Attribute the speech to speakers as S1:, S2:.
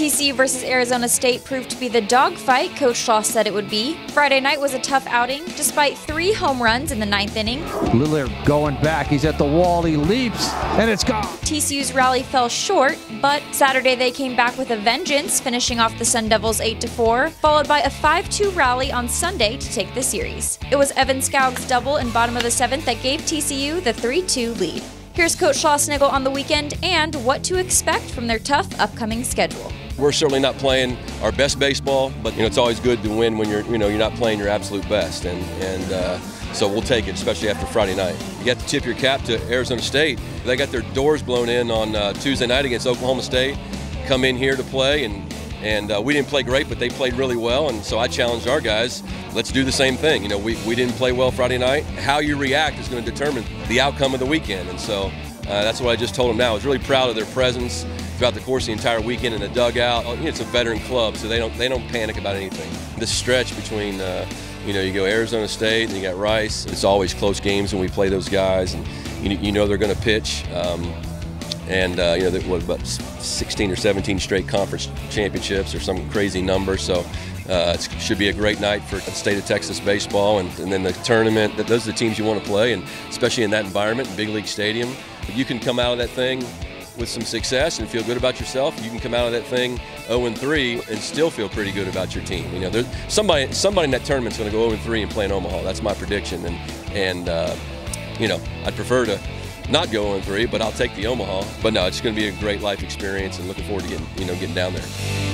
S1: TCU versus Arizona State proved to be the dogfight Coach Shaw said it would be. Friday night was a tough outing, despite three home runs in the ninth inning.
S2: Lillard going back. He's at the wall. He leaps, and it's gone.
S1: TCU's rally fell short, but Saturday they came back with a vengeance, finishing off the Sun Devils 8 4, followed by a 5 2 rally on Sunday to take the series. It was Evan Skoug's double in bottom of the seventh that gave TCU the 3 2 lead. Here's Coach Schlossnagle on the weekend and what to expect from their tough upcoming schedule.
S3: We're certainly not playing our best baseball, but you know it's always good to win when you're you know you're not playing your absolute best, and and uh, so we'll take it, especially after Friday night. You got to tip your cap to Arizona State. They got their doors blown in on uh, Tuesday night against Oklahoma State. Come in here to play and and uh, we didn't play great, but they played really well. And so I challenged our guys, let's do the same thing. You know, we, we didn't play well Friday night. How you react is going to determine the outcome of the weekend. And so uh, that's what I just told them now. I was really proud of their presence throughout the course of the entire weekend in the dugout. Oh, it's a veteran club, so they don't they don't panic about anything. This stretch between uh, you know you go Arizona State and you got Rice. It's always close games when we play those guys, and you, you know they're going to pitch. Um, and uh, you know, what about 16 or 17 straight conference championships or some crazy number. So uh, it should be a great night for the state of Texas baseball, and, and then the tournament. Those are the teams you want to play, and especially in that environment, big league stadium, you can come out of that thing with some success and feel good about yourself. You can come out of that thing 0 and 3 and still feel pretty good about your team. You know, there's somebody somebody in that tournament's going to go 0 and 3 and play in Omaha. That's my prediction, and and uh, you know, I'd prefer to not go 0 3, but I'll take the Omaha. But no, it's going to be a great life experience, and looking forward to getting you know getting down there.